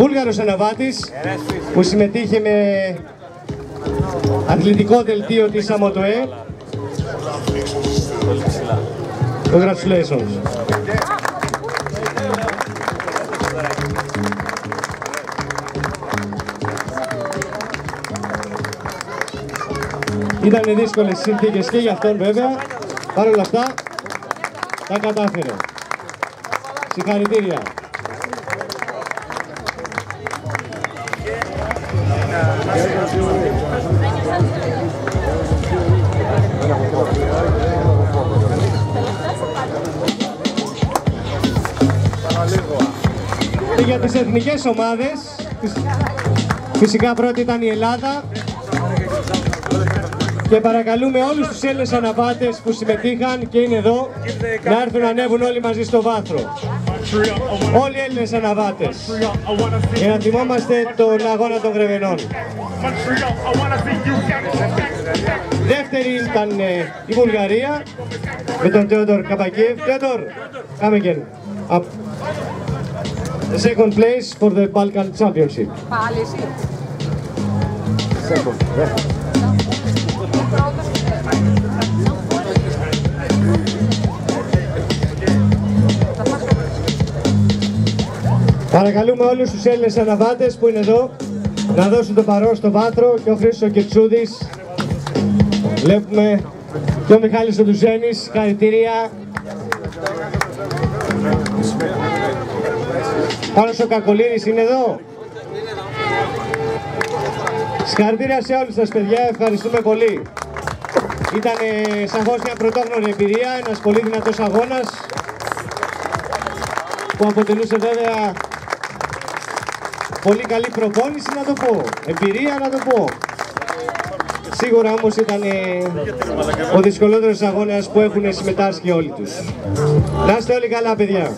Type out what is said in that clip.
Βούλγαρος αναβάτης που συμμετείχε με αθλητικό δελτίο της ΑΜΟΤΟΕ. Congratulations. Ήταν δύσκολες συνθήκες και για αυτόν βέβαια. Παρ' όλα αυτά τα κατάφερε. Συγχαρητήρια. Και για τις εθνικές ομάδες, φυσικά πρώτη ήταν η Ελλάδα, και παρακαλούμε όλους τους Έλληνες αναβάτες που συμμετείχαν και είναι εδώ να έρθουν να ανέβουν όλοι μαζί στο βάθρο. Όλοι οι Έλληνες αναβάτες για να θυμόμαστε τον αγώνα των Γρεβενών. Δεύτερη ήταν ε, η Βουλγαρία με τον Τεόδωρ Καπακίευ. Τεόδωρ, come again. Up. The second place for the Balkan Championship. Πάλι εσύ. Second. Παρακαλούμε όλους τους Έλληνες αναβάτες που είναι εδώ να δώσουν το παρόν στο βάθρο και ο Χρήστος ο Κερτσούδης. Βλέπουμε και ο Μιχάλης ο Ντουζένης, χαρητήρια. Πάνος ο Κακολύρης είναι εδώ. Συγχαρητήρια σε όλους σας παιδιά, ευχαριστούμε πολύ. Ήταν σαφώς μια πρωτόγνωρη εμπειρία, ένας πολύ δυνατός αγώνας που αποτελούσε βέβαια πολύ καλή προπόνηση να το πω, εμπειρία να το πω. Σίγουρα όμως ήταν ο δυσκολότερος αγώνας που έχουν συμμετάσχει όλοι τους. Να είστε όλοι καλά παιδιά.